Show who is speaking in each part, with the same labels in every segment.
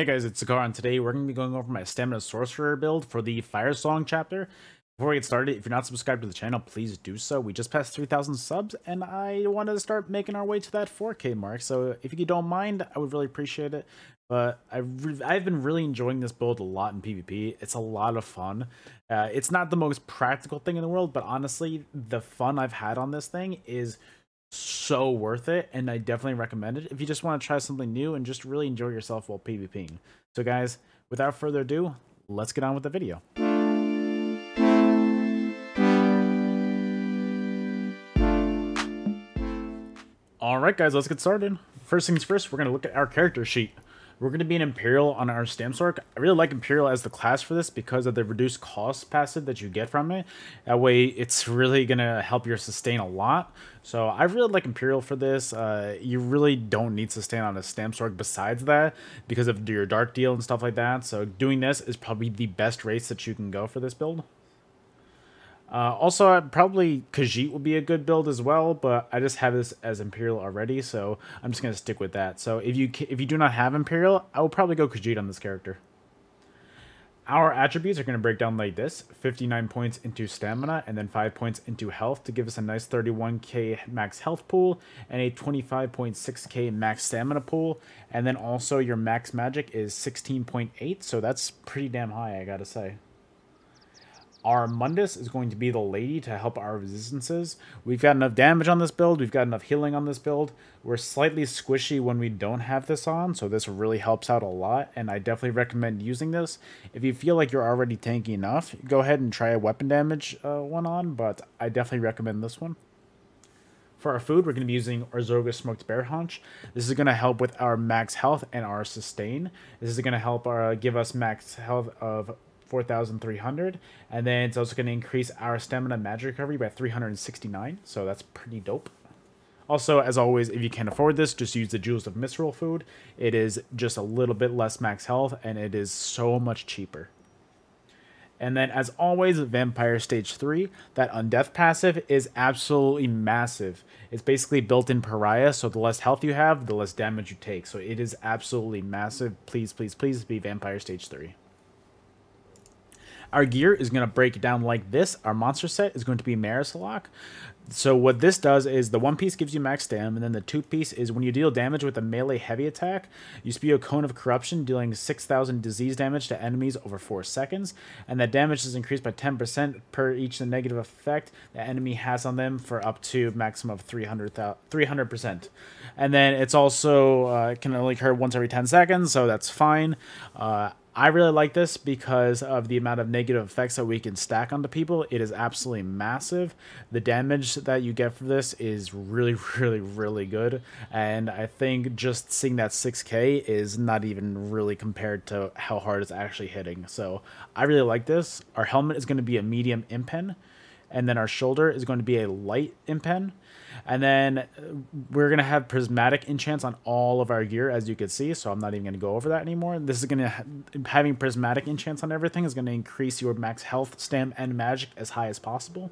Speaker 1: Hey guys, it's Sekaar, and today we're going to be going over my Stamina Sorcerer build for the Firesong chapter. Before we get started, if you're not subscribed to the channel, please do so. We just passed 3,000 subs, and I wanted to start making our way to that 4K mark, so if you don't mind, I would really appreciate it. But I've, I've been really enjoying this build a lot in PvP. It's a lot of fun. Uh, it's not the most practical thing in the world, but honestly, the fun I've had on this thing is so worth it and I definitely recommend it if you just want to try something new and just really enjoy yourself while PvPing. So guys, without further ado, let's get on with the video. Alright guys, let's get started. First things first, we're going to look at our character sheet. We're going to be an Imperial on our Stamsorc. I really like Imperial as the class for this because of the reduced cost passive that you get from it. That way, it's really going to help your sustain a lot. So I really like Imperial for this. Uh, you really don't need sustain on a Stamsorc besides that because of your Dark Deal and stuff like that. So doing this is probably the best race that you can go for this build. Uh, also, probably Khajiit would be a good build as well, but I just have this as Imperial already, so I'm just going to stick with that. So if you if you do not have Imperial, I will probably go Khajiit on this character. Our attributes are going to break down like this. 59 points into stamina and then 5 points into health to give us a nice 31k max health pool and a 25.6k max stamina pool. And then also your max magic is 16.8, so that's pretty damn high, I gotta say. Our Mundus is going to be the lady to help our resistances. We've got enough damage on this build. We've got enough healing on this build. We're slightly squishy when we don't have this on, so this really helps out a lot, and I definitely recommend using this. If you feel like you're already tanky enough, go ahead and try a weapon damage uh, one on, but I definitely recommend this one. For our food, we're going to be using Orzorga Smoked Bear Haunch. This is going to help with our max health and our sustain. This is going to help our, uh, give us max health of 4,300. And then it's also going to increase our stamina magic recovery by 369. So that's pretty dope. Also, as always, if you can't afford this, just use the Jewels of Misrule food. It is just a little bit less max health, and it is so much cheaper. And then, as always, Vampire Stage 3, that Undeath passive is absolutely massive. It's basically built-in Pariah, so the less health you have, the less damage you take. So it is absolutely massive. Please, please, please be Vampire Stage 3. Our gear is going to break down like this. Our monster set is going to be Maarselok. So what this does is the one piece gives you max stam, and then the two piece is when you deal damage with a melee heavy attack, you spew a cone of corruption, dealing 6,000 disease damage to enemies over 4 seconds, and that damage is increased by 10% per each the negative effect the enemy has on them for up to maximum of 300 300%. And then it's also uh, can only occur once every 10 seconds, so that's fine. Uh, I really like this because of the amount of negative effects that we can stack onto people. It is absolutely massive. The damage that you get for this is really, really, really good. And I think just seeing that 6k is not even really compared to how hard it's actually hitting. So I really like this. Our helmet is going to be a medium impen and then our shoulder is going to be a light impen. And then uh, we're going to have prismatic enchants on all of our gear, as you can see. So I'm not even going to go over that anymore. This is going to, ha having prismatic enchants on everything is going to increase your max health, stam, and magic as high as possible.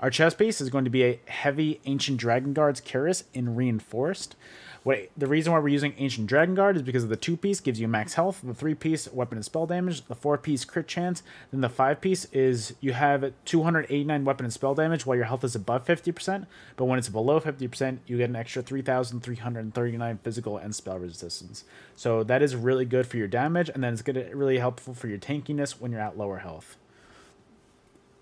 Speaker 1: Our chest piece is going to be a heavy Ancient Dragon Guard's Cuirass in Reinforced. Wait, the reason why we're using Ancient Dragon Guard is because of the two piece gives you max health, the three piece weapon and spell damage, the four piece crit chance, then the five piece is you have 289 weapon and spell damage while your health is above 50%, but when it's below 50%, you get an extra 3,339 physical and spell resistance. So that is really good for your damage, and then it's going to really helpful for your tankiness when you're at lower health.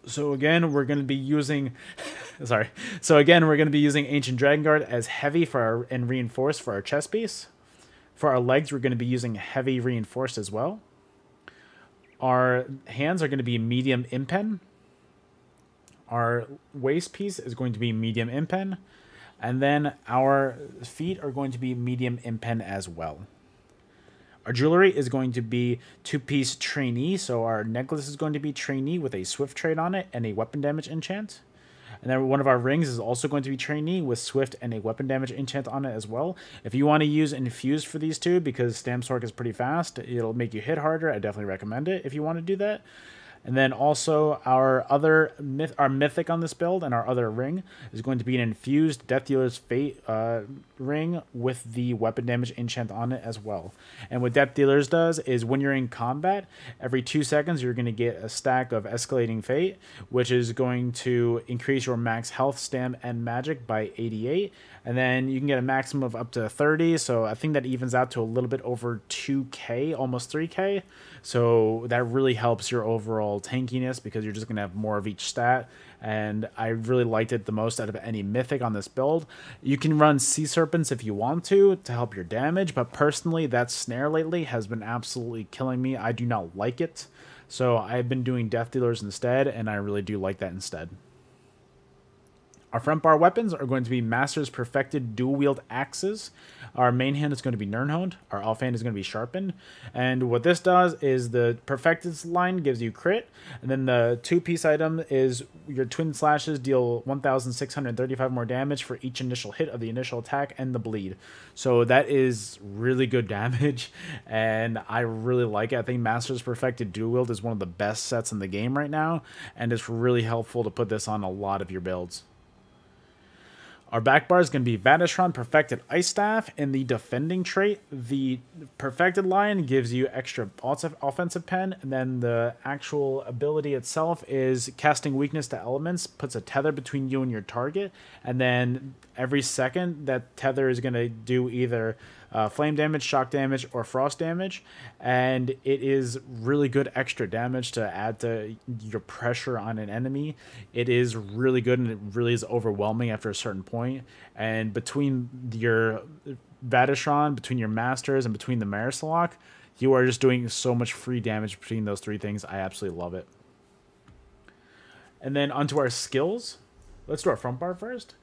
Speaker 1: So again, we're going to be using, sorry. So again, we're going to be using Ancient Dragon Guard as heavy for our, and reinforced for our chest piece. For our legs, we're going to be using heavy reinforced as well. Our hands are going to be medium impen. Our waist piece is going to be medium impen. And then our feet are going to be medium impen as well. Our jewelry is going to be two-piece trainee, so our necklace is going to be trainee with a swift trade on it and a weapon damage enchant. And then one of our rings is also going to be trainee with swift and a weapon damage enchant on it as well. If you want to use infused for these two, because Stamsorc is pretty fast, it'll make you hit harder. I definitely recommend it if you want to do that. And then also our other myth, our mythic on this build and our other ring is going to be an infused Death Dealer's Fate uh, ring with the weapon damage enchant on it as well. And what Death Dealers does is when you're in combat, every two seconds you're going to get a stack of Escalating Fate, which is going to increase your max health, stam, and magic by 88. And then you can get a maximum of up to 30. So I think that evens out to a little bit over 2k, almost 3k. So that really helps your overall tankiness because you're just going to have more of each stat. And I really liked it the most out of any mythic on this build. You can run Sea Serpents if you want to to help your damage, but personally, that snare lately has been absolutely killing me. I do not like it. So I've been doing Death Dealers instead, and I really do like that instead. Our front bar weapons are going to be Master's Perfected Dual Wield Axes. Our main hand is going to be Nirnhoned. Our off hand is going to be Sharpened. And what this does is the Perfected line gives you crit. And then the two-piece item is your Twin Slashes deal 1,635 more damage for each initial hit of the initial attack and the bleed. So that is really good damage. And I really like it. I think Master's Perfected Dual Wield is one of the best sets in the game right now. And it's really helpful to put this on a lot of your builds. Our back bar is going to be Vateshran Perfected Ice Staff. In the defending trait, the Perfected line gives you extra offensive pen, and then the actual ability itself is casting weakness to elements, puts a tether between you and your target, and then every second that tether is going to do either uh, flame damage, shock damage, or frost damage. And it is really good extra damage to add to your pressure on an enemy. It is really good and it really is overwhelming after a certain point. And between your Vateshran, between your Masters, and between the Maarselok, you are just doing so much free damage between those three things. I absolutely love it. And then onto our skills. Let's do our front bar first.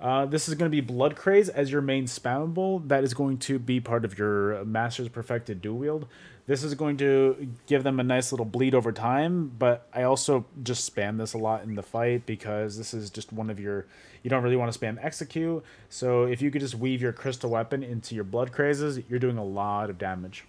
Speaker 1: Uh, this is going to be Blood Craze as your main spammable. That is going to be part of your Master's Perfected Dual Wield. This is going to give them a nice little bleed over time, but I also just spam this a lot in the fight because this is just one of your... You don't really want to spam Execute, so if you could just weave your Crystal Weapon into your Blood Crazes, you're doing a lot of damage.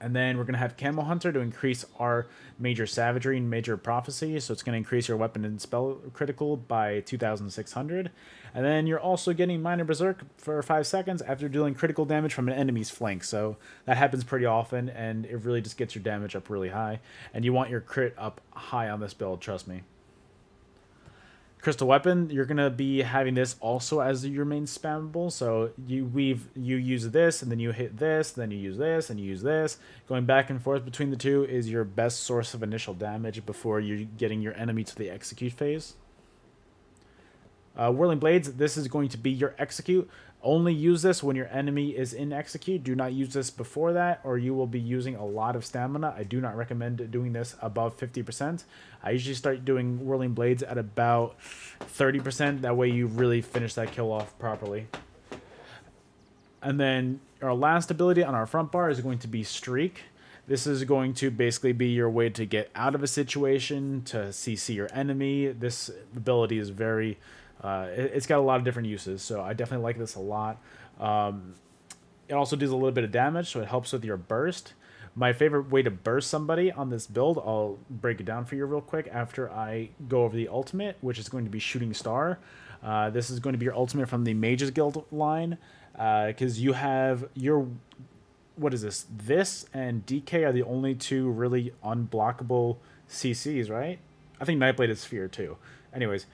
Speaker 1: And then we're going to have Camel Hunter to increase our Major Savagery and Major Prophecy. So it's going to increase your weapon and spell critical by 2,600. And then you're also getting Minor Berserk for 5 seconds after dealing critical damage from an enemy's flank. So that happens pretty often, and it really just gets your damage up really high. And you want your crit up high on this build, trust me. Crystal Weapon, you're gonna be having this also as your main spammable. So you weave, you use this, and then you hit this, then you use this, and you use this. Going back and forth between the two is your best source of initial damage before you're getting your enemy to the execute phase. Uh, Whirling Blades, this is going to be your execute. Only use this when your enemy is in execute. Do not use this before that, or you will be using a lot of stamina. I do not recommend doing this above 50%. I usually start doing Whirling Blades at about 30%. That way you really finish that kill off properly. And then our last ability on our front bar is going to be Streak. This is going to basically be your way to get out of a situation, to CC your enemy. This ability is very uh, it, has got a lot of different uses, so I definitely like this a lot. Um, it also does a little bit of damage, so it helps with your burst. My favorite way to burst somebody on this build, I'll break it down for you real quick after I go over the ultimate, which is going to be Shooting Star. Uh, this is going to be your ultimate from the Mages Guild line, because uh, you have your what is this? This and DK are the only two really unblockable CCs, right? I think Nightblade is Sphere too. Anyways,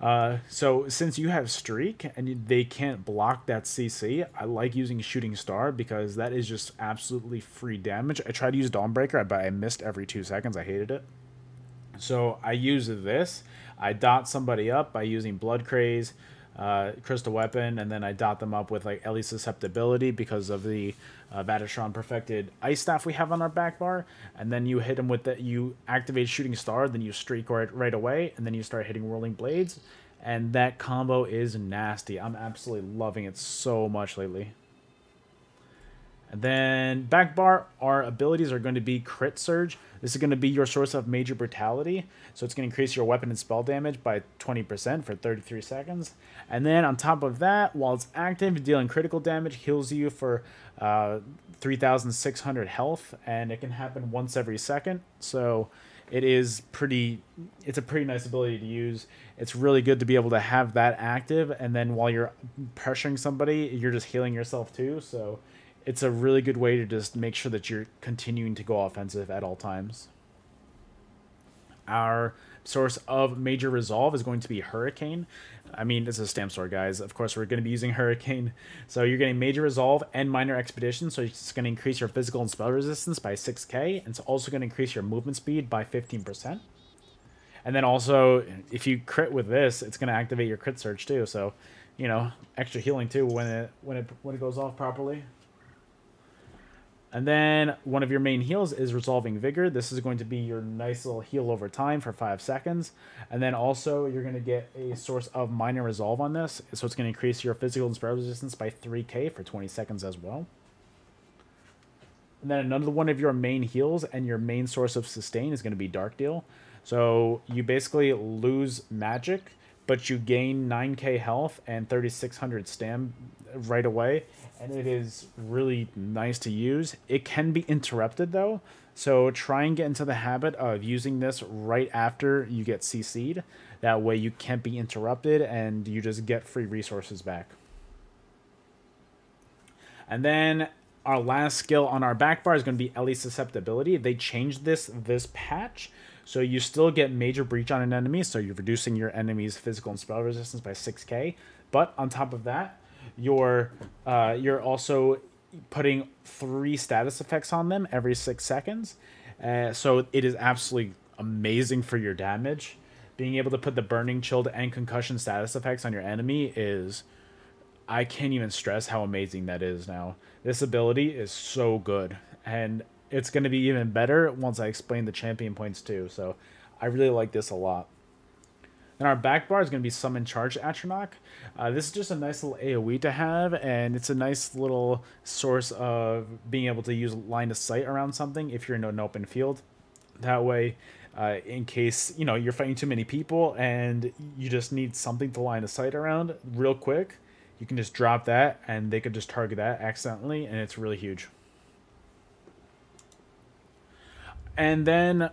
Speaker 1: uh, so since you have streak and they can't block that CC, I like using shooting star because that is just absolutely free damage. I tried to use Dawnbreaker, but I missed every two seconds. I hated it. So I use this. I dot somebody up by using Blood Craze, uh, Crystal Weapon, and then I dot them up with like Ele Susceptibility because of the uh, Perfected Ice Staff we have on our back bar. And then you hit them with that. You activate Shooting Star, then you streak right, right away, and then you start hitting Whirling Blades. And that combo is nasty. I'm absolutely loving it so much lately. And then back bar, our abilities are going to be crit surge. This is going to be your source of major brutality. So it's going to increase your weapon and spell damage by 20% for 33 seconds. And then on top of that, while it's active, dealing critical damage heals you for uh, 3,600 health. And it can happen once every second. So it is pretty, it's a pretty nice ability to use. It's really good to be able to have that active. And then while you're pressuring somebody, you're just healing yourself too. So it's a really good way to just make sure that you're continuing to go offensive at all times. Our source of major resolve is going to be Hurricane. I mean, it's a Stamsorc, guys. Of course, we're going to be using Hurricane. So you're getting Major Resolve and Minor Expedition. So it's going to increase your physical and spell resistance by 6k. And it's also going to increase your movement speed by 15%. And then also, if you crit with this, it's going to activate your crit surge too. So, you know, extra healing too when it when it when it goes off properly. And then one of your main heals is Resolving Vigor. This is going to be your nice little heal over time for 5 seconds. And then also you're going to get a source of Minor Resolve on this. So it's going to increase your physical and spell resistance by 3k for 20 seconds as well. And then another one of your main heals and your main source of sustain is going to be Dark Deal. So you basically lose magic, but you gain 9k health and 3600 stam right away and it is really nice to use. It can be interrupted though, so try and get into the habit of using this right after you get CC'd. That way you can't be interrupted and you just get free resources back. And then our last skill on our back bar is going to be Ele Susceptibility. They changed this this patch, so you still get Major Breach on an enemy, so you're reducing your enemy's physical and spell resistance by 6k. But on top of that, you're uh, you're also putting three status effects on them every six seconds. Uh, so it is absolutely amazing for your damage. Being able to put the burning, chilled, and concussion status effects on your enemy is I can't even stress how amazing that is now. This ability is so good. And it's going to be even better once I explain the champion points too. So I really like this a lot. Then our back bar is going to be Summon Charge Atronach. Uh, this is just a nice little AoE to have, and it's a nice little source of being able to use line of sight around something if you're in an open field. That way, uh, in case you know you're fighting too many people and you just need something to line of sight around real quick, you can just drop that, and they could just target that accidentally, and it's really huge. And then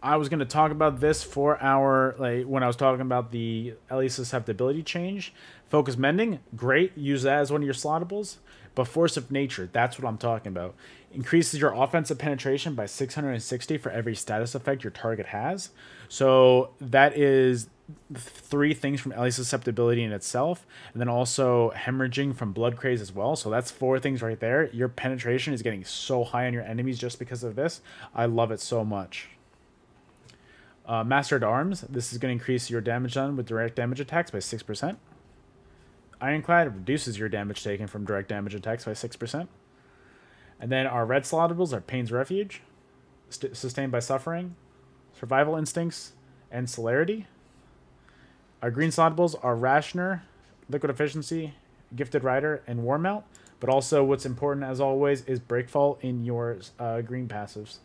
Speaker 1: I was going to talk about this for our like when I was talking about the Ele susceptibility change. Focus mending, great. Use that as one of your slottables. But force of nature, that's what I'm talking about. Increases your offensive penetration by 660 for every status effect your target has. So that is three things from Ele susceptibility in itself, and then also hemorrhaging from blood craze as well. So that's four things right there. Your penetration is getting so high on your enemies just because of this. I love it so much. Uh, Master at Arms, this is going to increase your damage done with direct damage attacks by 6%. Ironclad reduces your damage taken from direct damage attacks by 6%. And then our red slottables are Pain's Refuge, sustained by suffering, survival instincts, and celerity. Our green slottables are Rationer, liquid efficiency, gifted rider, and War Mount. But also, what's important as always is breakfall in your uh, green passives.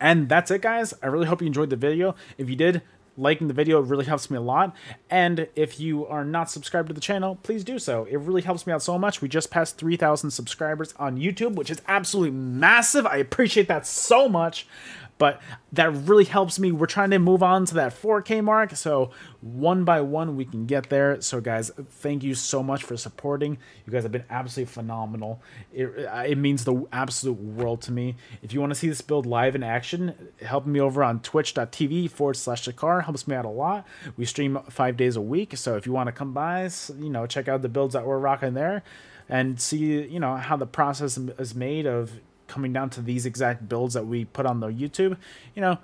Speaker 1: And that's it, guys. I really hope you enjoyed the video. If you did, liking the video really helps me a lot. And if you are not subscribed to the channel, please do so. It really helps me out so much. We just passed 3,000 subscribers on YouTube, which is absolutely massive. I appreciate that so much but that really helps me. We're trying to move on to that 4K mark, so one by one we can get there. So guys, thank you so much for supporting. You guys have been absolutely phenomenal. It, it means the absolute world to me. If you want to see this build live in action, help me over on twitch.tv forward slash Sekaar. Helps me out a lot. We stream five days a week, so if you want to come by, you know, check out the builds that we're rocking there and see, you know, how the process is made of coming down to these exact builds that we put on the YouTube, you know,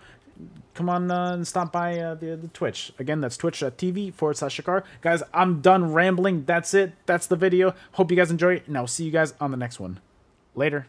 Speaker 1: come on uh, and stop by uh, the, the Twitch. Again, that's twitch.tv forward slash Sekaar. Guys, I'm done rambling. That's it. That's the video. Hope you guys enjoy it, and I'll see you guys on the next one. Later.